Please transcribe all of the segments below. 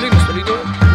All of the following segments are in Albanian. Dale, nos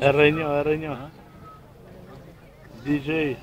É reunião, é hein? DJ.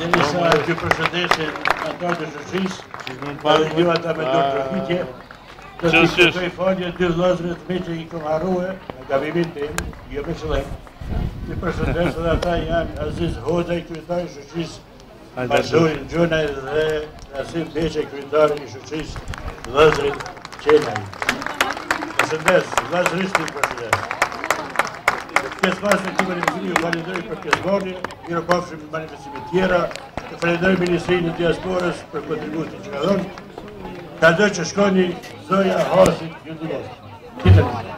dhe njësa që të shëshis, parë një ata me dorë ah. të që që të i falje të me që i këmë në gabimin të jo ata janë Aziz Hoza i kryetarë i shëshis, dhe Asim Beqe, kryetarë i shëshis, qenaj. Përshëndes, vlazëve të përshëndesin. Pesë në këtë një një valendërë për këtë zbornin, një në kofshë në bani mesime tjera, të falendërë Ministrinë në Diasporës për kontributin që ka dhonë, ka dhe që shkoni zëja hasit një të mështë. Këtë një.